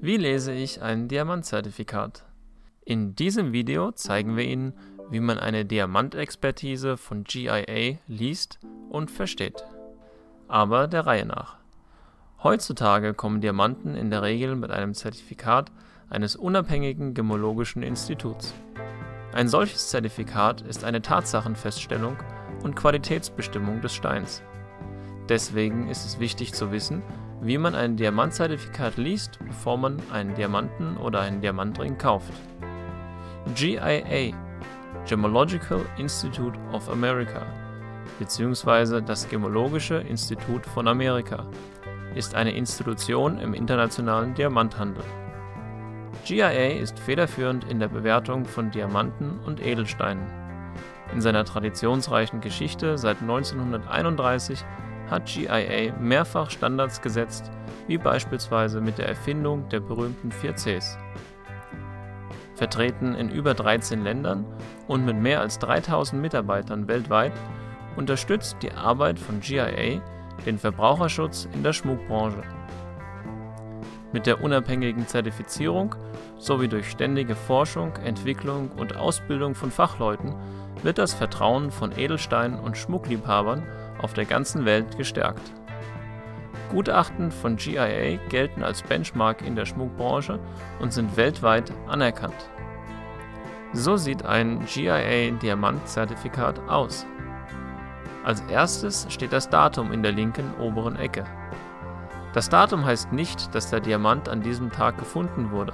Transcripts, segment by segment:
Wie lese ich ein Diamantzertifikat? In diesem Video zeigen wir Ihnen, wie man eine Diamantexpertise von GIA liest und versteht. Aber der Reihe nach. Heutzutage kommen Diamanten in der Regel mit einem Zertifikat eines unabhängigen gemologischen Instituts. Ein solches Zertifikat ist eine Tatsachenfeststellung und Qualitätsbestimmung des Steins. Deswegen ist es wichtig zu wissen, wie man ein Diamantzertifikat liest, bevor man einen Diamanten oder einen Diamantring kauft. GIA Gemological Institute of America bzw. das Gemologische Institut von Amerika ist eine Institution im internationalen Diamanthandel. GIA ist federführend in der Bewertung von Diamanten und Edelsteinen. In seiner traditionsreichen Geschichte seit 1931 hat GIA mehrfach Standards gesetzt, wie beispielsweise mit der Erfindung der berühmten 4Cs. Vertreten in über 13 Ländern und mit mehr als 3000 Mitarbeitern weltweit unterstützt die Arbeit von GIA den Verbraucherschutz in der Schmuckbranche. Mit der unabhängigen Zertifizierung sowie durch ständige Forschung, Entwicklung und Ausbildung von Fachleuten wird das Vertrauen von Edelstein- und Schmuckliebhabern auf der ganzen Welt gestärkt. Gutachten von GIA gelten als Benchmark in der Schmuckbranche und sind weltweit anerkannt. So sieht ein GIA Diamantzertifikat aus. Als erstes steht das Datum in der linken oberen Ecke. Das Datum heißt nicht, dass der Diamant an diesem Tag gefunden wurde.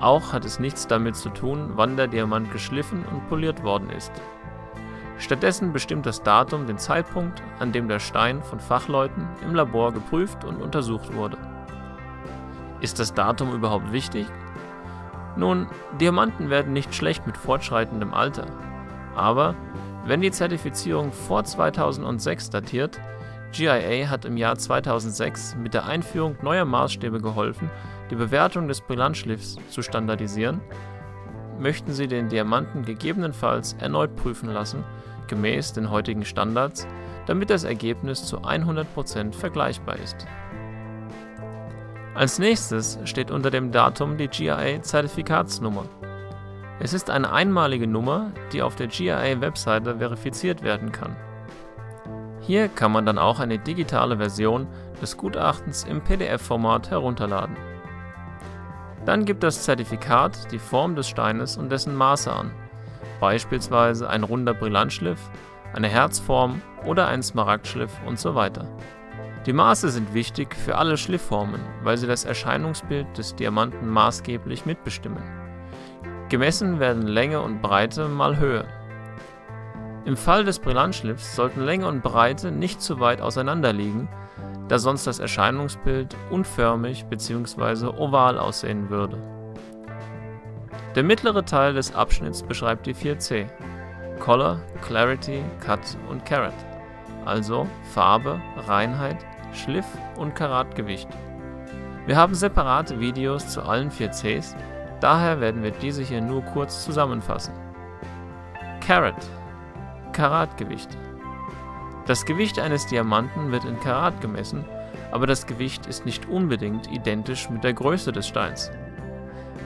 Auch hat es nichts damit zu tun, wann der Diamant geschliffen und poliert worden ist. Stattdessen bestimmt das Datum den Zeitpunkt, an dem der Stein von Fachleuten im Labor geprüft und untersucht wurde. Ist das Datum überhaupt wichtig? Nun, Diamanten werden nicht schlecht mit fortschreitendem Alter. Aber wenn die Zertifizierung vor 2006 datiert, GIA hat im Jahr 2006 mit der Einführung neuer Maßstäbe geholfen, die Bewertung des Brillantschliffs zu standardisieren, möchten Sie den Diamanten gegebenenfalls erneut prüfen lassen, gemäß den heutigen Standards, damit das Ergebnis zu 100% vergleichbar ist. Als nächstes steht unter dem Datum die GIA-Zertifikatsnummer. Es ist eine einmalige Nummer, die auf der GIA-Webseite verifiziert werden kann. Hier kann man dann auch eine digitale Version des Gutachtens im PDF-Format herunterladen. Dann gibt das Zertifikat die Form des Steines und dessen Maße an beispielsweise ein runder Brillantschliff, eine Herzform oder ein Smaragdschliff und so weiter. Die Maße sind wichtig für alle Schliffformen, weil sie das Erscheinungsbild des Diamanten maßgeblich mitbestimmen. Gemessen werden Länge und Breite mal Höhe. Im Fall des Brillantschliffs sollten Länge und Breite nicht zu weit auseinander liegen, da sonst das Erscheinungsbild unförmig bzw. oval aussehen würde. Der mittlere Teil des Abschnitts beschreibt die 4C: Color, Clarity, Cut und Carat, also Farbe, Reinheit, Schliff und Karatgewicht. Wir haben separate Videos zu allen 4Cs, daher werden wir diese hier nur kurz zusammenfassen. Carat Karatgewicht Das Gewicht eines Diamanten wird in Karat gemessen, aber das Gewicht ist nicht unbedingt identisch mit der Größe des Steins.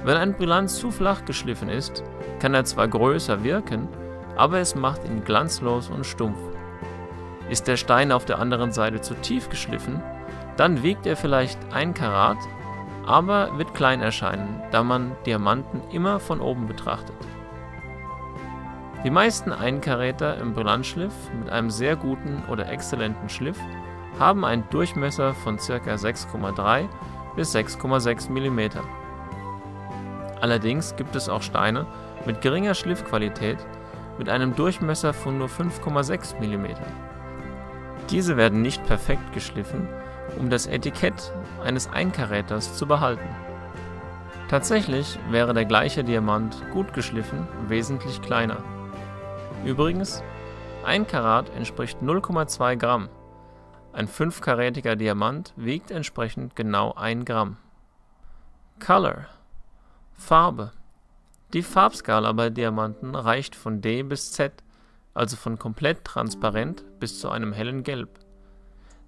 Wenn ein Brillant zu flach geschliffen ist, kann er zwar größer wirken, aber es macht ihn glanzlos und stumpf. Ist der Stein auf der anderen Seite zu tief geschliffen, dann wiegt er vielleicht ein Karat, aber wird klein erscheinen, da man Diamanten immer von oben betrachtet. Die meisten Einkaräter im Brillantschliff mit einem sehr guten oder exzellenten Schliff haben einen Durchmesser von ca. 6,3 bis 6,6 mm. Allerdings gibt es auch Steine mit geringer Schliffqualität mit einem Durchmesser von nur 5,6 mm. Diese werden nicht perfekt geschliffen, um das Etikett eines Einkaräters zu behalten. Tatsächlich wäre der gleiche Diamant gut geschliffen wesentlich kleiner. Übrigens, ein Karat entspricht 0,2 Gramm. Ein 5-karätiger Diamant wiegt entsprechend genau 1 Gramm. Color Farbe Die Farbskala bei Diamanten reicht von D bis Z, also von komplett transparent bis zu einem hellen Gelb.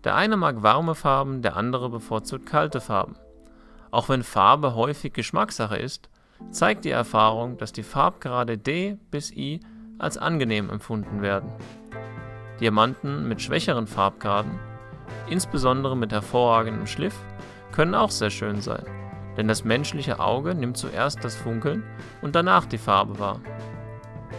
Der eine mag warme Farben, der andere bevorzugt kalte Farben. Auch wenn Farbe häufig Geschmackssache ist, zeigt die Erfahrung, dass die Farbgrade D bis I als angenehm empfunden werden. Diamanten mit schwächeren Farbgraden, insbesondere mit hervorragendem Schliff, können auch sehr schön sein, denn das menschliche Auge nimmt zuerst das Funkeln und danach die Farbe wahr.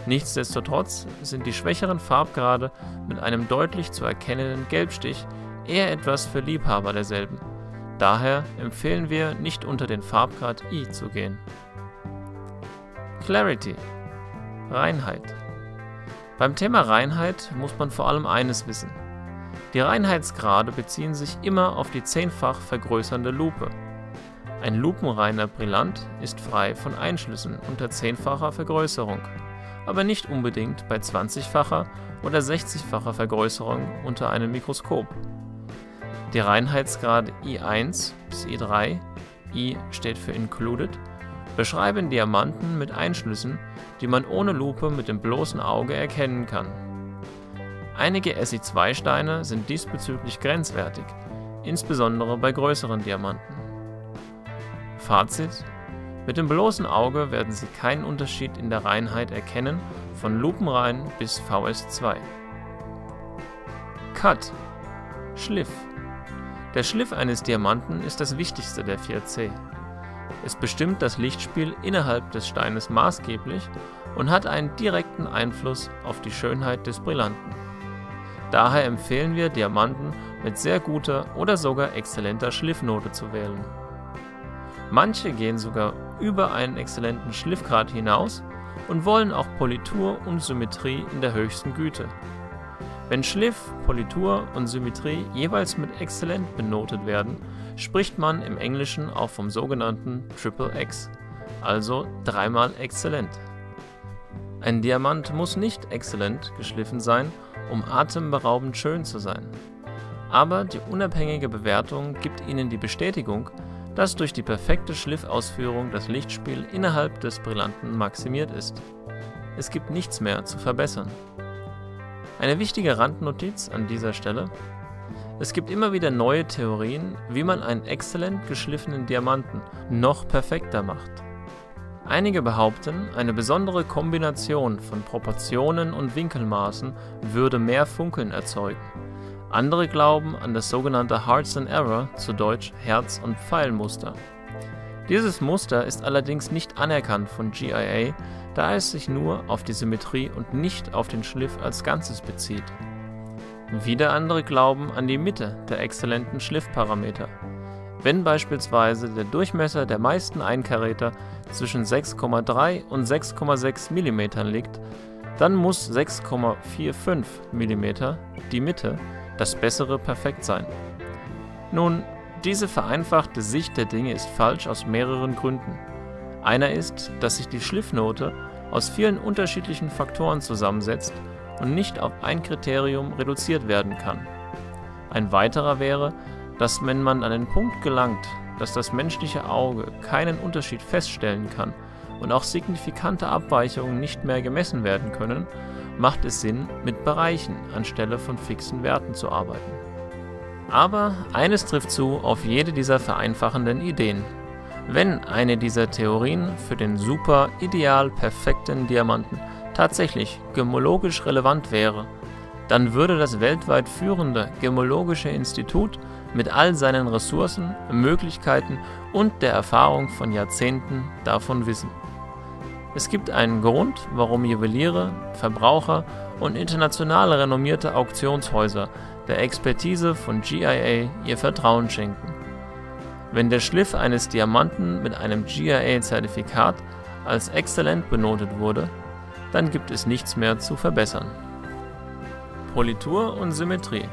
Nichtsdestotrotz sind die schwächeren Farbgrade mit einem deutlich zu erkennenden Gelbstich eher etwas für Liebhaber derselben. Daher empfehlen wir, nicht unter den Farbgrad I zu gehen. Clarity Reinheit Beim Thema Reinheit muss man vor allem eines wissen. Die Reinheitsgrade beziehen sich immer auf die zehnfach vergrößernde Lupe. Ein lupenreiner Brillant ist frei von Einschlüssen unter zehnfacher Vergrößerung, aber nicht unbedingt bei 20-facher oder 60-facher Vergrößerung unter einem Mikroskop. Die Reinheitsgrade I1 bis I3, I steht für Included, beschreiben Diamanten mit Einschlüssen, die man ohne Lupe mit dem bloßen Auge erkennen kann. Einige Si2-Steine sind diesbezüglich grenzwertig, insbesondere bei größeren Diamanten. Fazit: Mit dem bloßen Auge werden Sie keinen Unterschied in der Reinheit erkennen, von lupenrein bis VS2. Cut Schliff Der Schliff eines Diamanten ist das wichtigste der 4C. Es bestimmt das Lichtspiel innerhalb des Steines maßgeblich und hat einen direkten Einfluss auf die Schönheit des Brillanten. Daher empfehlen wir, Diamanten mit sehr guter oder sogar exzellenter Schliffnote zu wählen. Manche gehen sogar über einen exzellenten Schliffgrad hinaus und wollen auch Politur und Symmetrie in der höchsten Güte. Wenn Schliff, Politur und Symmetrie jeweils mit exzellent benotet werden, spricht man im Englischen auch vom sogenannten Triple X, also dreimal exzellent. Ein Diamant muss nicht exzellent geschliffen sein, um atemberaubend schön zu sein. Aber die unabhängige Bewertung gibt Ihnen die Bestätigung, dass durch die perfekte Schliffausführung das Lichtspiel innerhalb des Brillanten maximiert ist. Es gibt nichts mehr zu verbessern. Eine wichtige Randnotiz an dieser Stelle. Es gibt immer wieder neue Theorien, wie man einen exzellent geschliffenen Diamanten noch perfekter macht. Einige behaupten, eine besondere Kombination von Proportionen und Winkelmaßen würde mehr Funkeln erzeugen. Andere glauben an das sogenannte Hearts and Error, zu Deutsch Herz- und Pfeilmuster. Dieses Muster ist allerdings nicht anerkannt von GIA, da es sich nur auf die Symmetrie und nicht auf den Schliff als Ganzes bezieht. Wieder andere glauben an die Mitte der exzellenten Schliffparameter. Wenn beispielsweise der Durchmesser der meisten Einkaräter zwischen 6,3 und 6,6 mm liegt, dann muss 6,45 mm, die Mitte, das bessere Perfekt sein. Nun, diese vereinfachte Sicht der Dinge ist falsch aus mehreren Gründen. Einer ist, dass sich die Schliffnote aus vielen unterschiedlichen Faktoren zusammensetzt und nicht auf ein Kriterium reduziert werden kann. Ein weiterer wäre, dass wenn man an den Punkt gelangt, dass das menschliche Auge keinen Unterschied feststellen kann und auch signifikante Abweichungen nicht mehr gemessen werden können, macht es Sinn, mit Bereichen anstelle von fixen Werten zu arbeiten. Aber eines trifft zu auf jede dieser vereinfachenden Ideen. Wenn eine dieser Theorien für den super ideal perfekten Diamanten tatsächlich gemologisch relevant wäre, dann würde das weltweit führende gemologische Institut mit all seinen Ressourcen, Möglichkeiten und der Erfahrung von Jahrzehnten davon wissen. Es gibt einen Grund, warum Juweliere, Verbraucher und international renommierte Auktionshäuser der Expertise von GIA ihr Vertrauen schenken. Wenn der Schliff eines Diamanten mit einem GIA-Zertifikat als exzellent benotet wurde, dann gibt es nichts mehr zu verbessern. Politur und Symmetrie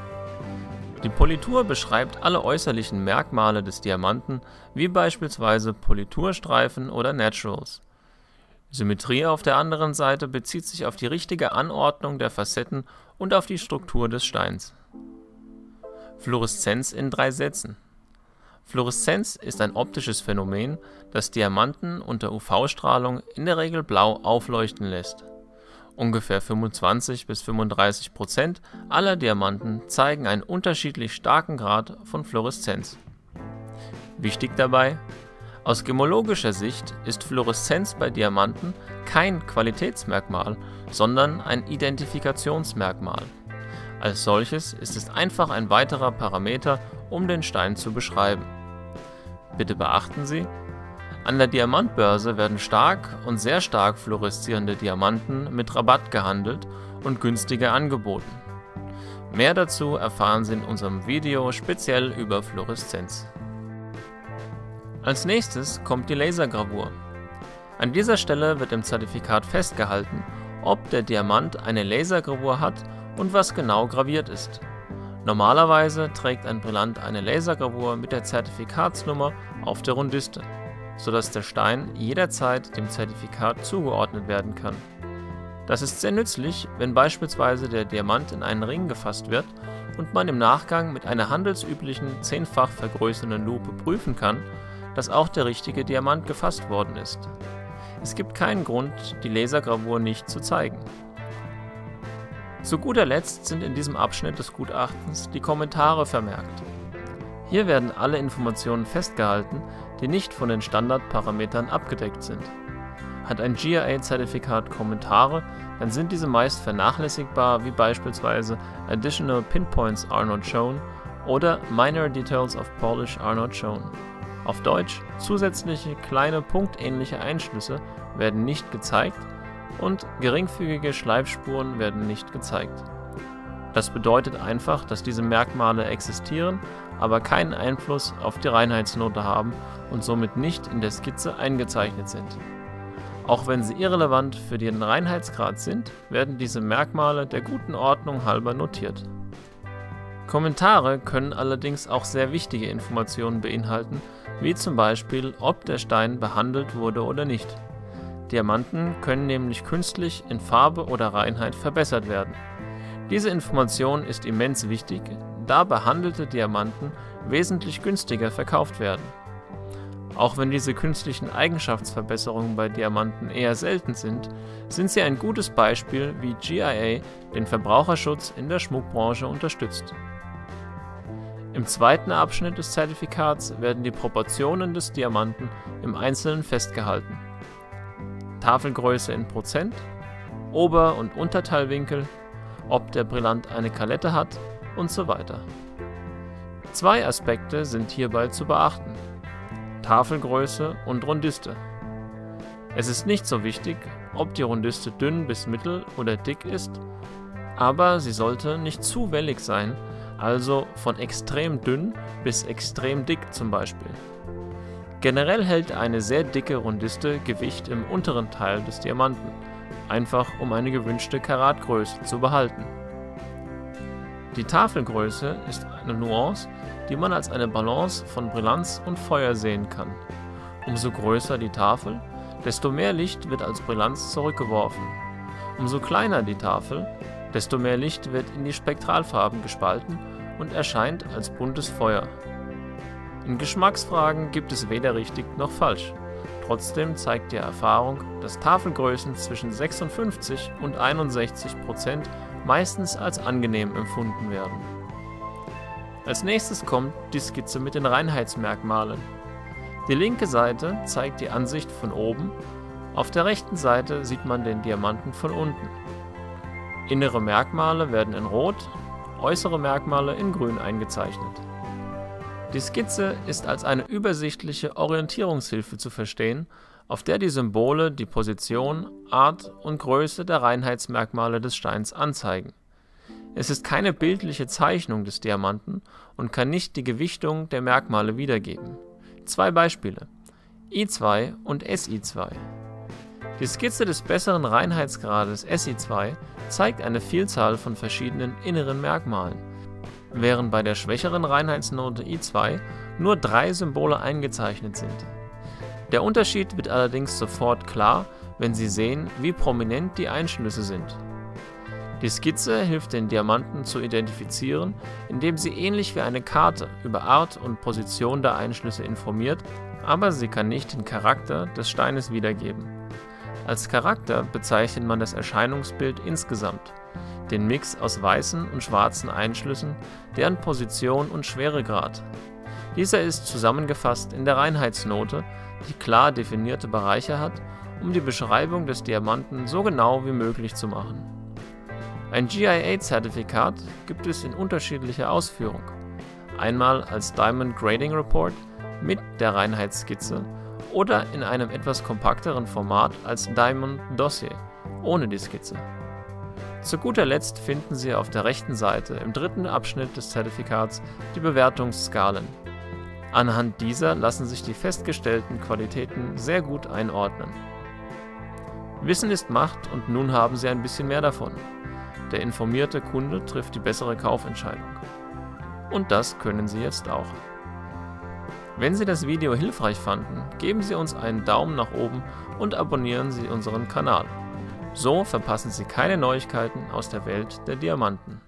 die Politur beschreibt alle äußerlichen Merkmale des Diamanten, wie beispielsweise Politurstreifen oder Naturals. Symmetrie auf der anderen Seite bezieht sich auf die richtige Anordnung der Facetten und auf die Struktur des Steins. Fluoreszenz in drei Sätzen. Fluoreszenz ist ein optisches Phänomen, das Diamanten unter UV-Strahlung in der Regel blau aufleuchten lässt Ungefähr 25 bis 35 Prozent aller Diamanten zeigen einen unterschiedlich starken Grad von Fluoreszenz. Wichtig dabei, Aus gemologischer Sicht ist Fluoreszenz bei Diamanten kein Qualitätsmerkmal, sondern ein Identifikationsmerkmal. Als solches ist es einfach ein weiterer Parameter, um den Stein zu beschreiben. Bitte beachten Sie, an der Diamantbörse werden stark und sehr stark fluoreszierende Diamanten mit Rabatt gehandelt und günstiger angeboten. Mehr dazu erfahren Sie in unserem Video speziell über Fluoreszenz. Als nächstes kommt die Lasergravur. An dieser Stelle wird im Zertifikat festgehalten, ob der Diamant eine Lasergravur hat und was genau graviert ist. Normalerweise trägt ein Brillant eine Lasergravur mit der Zertifikatsnummer auf der Rundiste sodass der Stein jederzeit dem Zertifikat zugeordnet werden kann. Das ist sehr nützlich, wenn beispielsweise der Diamant in einen Ring gefasst wird und man im Nachgang mit einer handelsüblichen zehnfach vergrößernden Lupe prüfen kann, dass auch der richtige Diamant gefasst worden ist. Es gibt keinen Grund, die Lasergravur nicht zu zeigen. Zu guter Letzt sind in diesem Abschnitt des Gutachtens die Kommentare vermerkt. Hier werden alle Informationen festgehalten, die nicht von den Standardparametern abgedeckt sind. Hat ein GIA-Zertifikat Kommentare, dann sind diese meist vernachlässigbar, wie beispielsweise Additional Pinpoints are not shown oder Minor Details of Polish are not shown. Auf Deutsch, zusätzliche kleine punktähnliche Einschlüsse werden nicht gezeigt und geringfügige Schleifspuren werden nicht gezeigt. Das bedeutet einfach, dass diese Merkmale existieren, aber keinen Einfluss auf die Reinheitsnote haben und somit nicht in der Skizze eingezeichnet sind. Auch wenn sie irrelevant für den Reinheitsgrad sind, werden diese Merkmale der guten Ordnung halber notiert. Kommentare können allerdings auch sehr wichtige Informationen beinhalten, wie zum Beispiel, ob der Stein behandelt wurde oder nicht. Diamanten können nämlich künstlich in Farbe oder Reinheit verbessert werden. Diese Information ist immens wichtig, da behandelte Diamanten wesentlich günstiger verkauft werden. Auch wenn diese künstlichen Eigenschaftsverbesserungen bei Diamanten eher selten sind, sind sie ein gutes Beispiel, wie GIA den Verbraucherschutz in der Schmuckbranche unterstützt. Im zweiten Abschnitt des Zertifikats werden die Proportionen des Diamanten im Einzelnen festgehalten. Tafelgröße in Prozent, Ober- und Unterteilwinkel, ob der Brillant eine Kalette hat und so weiter. Zwei Aspekte sind hierbei zu beachten. Tafelgröße und Rundiste. Es ist nicht so wichtig, ob die Rundiste dünn bis mittel oder dick ist, aber sie sollte nicht zu wellig sein, also von extrem dünn bis extrem dick zum Beispiel. Generell hält eine sehr dicke Rundiste Gewicht im unteren Teil des Diamanten, einfach um eine gewünschte Karatgröße zu behalten. Die Tafelgröße ist eine Nuance, die man als eine Balance von Brillanz und Feuer sehen kann. Umso größer die Tafel, desto mehr Licht wird als Brillanz zurückgeworfen. Umso kleiner die Tafel, desto mehr Licht wird in die Spektralfarben gespalten und erscheint als buntes Feuer. In Geschmacksfragen gibt es weder richtig noch falsch. Trotzdem zeigt die Erfahrung, dass Tafelgrößen zwischen 56 und 61 Prozent meistens als angenehm empfunden werden. Als nächstes kommt die Skizze mit den Reinheitsmerkmalen. Die linke Seite zeigt die Ansicht von oben, auf der rechten Seite sieht man den Diamanten von unten. Innere Merkmale werden in Rot, äußere Merkmale in Grün eingezeichnet. Die Skizze ist als eine übersichtliche Orientierungshilfe zu verstehen, auf der die Symbole die Position, Art und Größe der Reinheitsmerkmale des Steins anzeigen. Es ist keine bildliche Zeichnung des Diamanten und kann nicht die Gewichtung der Merkmale wiedergeben. Zwei Beispiele I2 und SI2. Die Skizze des besseren Reinheitsgrades SI2 zeigt eine Vielzahl von verschiedenen inneren Merkmalen, während bei der schwächeren Reinheitsnote I2 nur drei Symbole eingezeichnet sind. Der Unterschied wird allerdings sofort klar, wenn Sie sehen, wie prominent die Einschlüsse sind. Die Skizze hilft den Diamanten zu identifizieren, indem sie ähnlich wie eine Karte über Art und Position der Einschlüsse informiert, aber sie kann nicht den Charakter des Steines wiedergeben. Als Charakter bezeichnet man das Erscheinungsbild insgesamt, den Mix aus weißen und schwarzen Einschlüssen, deren Position und Schweregrad. Dieser ist zusammengefasst in der Reinheitsnote, die klar definierte Bereiche hat, um die Beschreibung des Diamanten so genau wie möglich zu machen. Ein GIA-Zertifikat gibt es in unterschiedlicher Ausführung. Einmal als Diamond Grading Report mit der Reinheitsskizze oder in einem etwas kompakteren Format als Diamond Dossier ohne die Skizze. Zu guter Letzt finden Sie auf der rechten Seite im dritten Abschnitt des Zertifikats die Bewertungsskalen. Anhand dieser lassen sich die festgestellten Qualitäten sehr gut einordnen. Wissen ist Macht und nun haben Sie ein bisschen mehr davon. Der informierte Kunde trifft die bessere Kaufentscheidung. Und das können Sie jetzt auch. Wenn Sie das Video hilfreich fanden, geben Sie uns einen Daumen nach oben und abonnieren Sie unseren Kanal. So verpassen Sie keine Neuigkeiten aus der Welt der Diamanten.